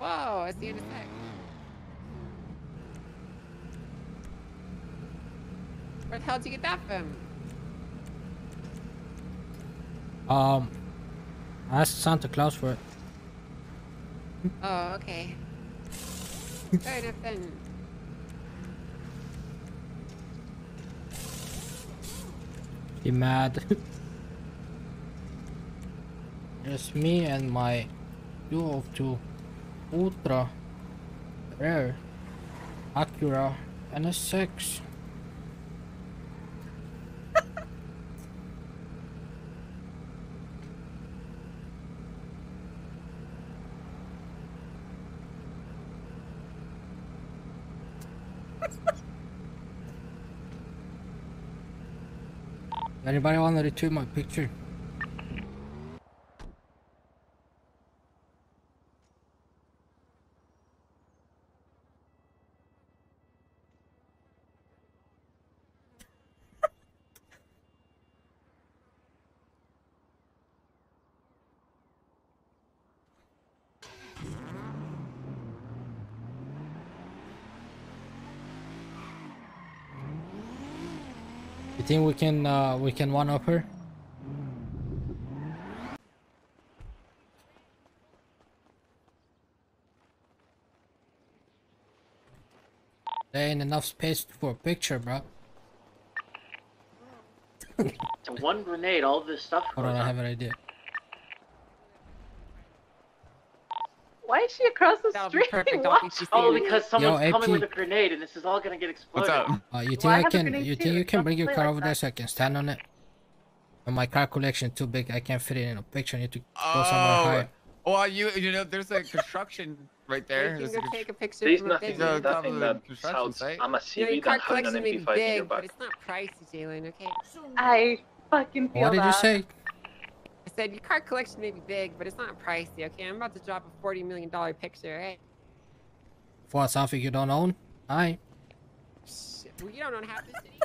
Whoa, I see you in a sec. Where the hell did you get that from? Um, I asked Santa Claus for it. Oh, okay. Fair enough then. He mad. Just me and my duo of two ultra rare Acura NSX. Anybody want to retweet my picture? You think we can uh, we can one up her? There ain't enough space for a picture, bro. To one grenade, all this stuff. Hold on, I have an idea. Why is she across the That'll be street? perfect. I'll What? Oh, because someone's AP. coming with a grenade, and this is all gonna get exploded. What's up? Uh, you think Well, I I can? grenade You too. think you can Don't bring your car like over there so I can stand on it? And my car collection too big. I can't fit it in a picture. I need to go somewhere Oh, well, you you know, there's a construction right there. You There's can go con- take a picture There's from a nothing, big No, one. nothing the that construction sounds site. I'm a You know, CV your car collection an may be MP5 in your big, but it's not pricey, Jaylen, okay? I fucking feel What did that. you say? I said your card collection may be big, but it's not pricey, okay? I'm about to drop a $40 million picture, right? For something you don't own? Aye. Shit. Well, you don't own half the city.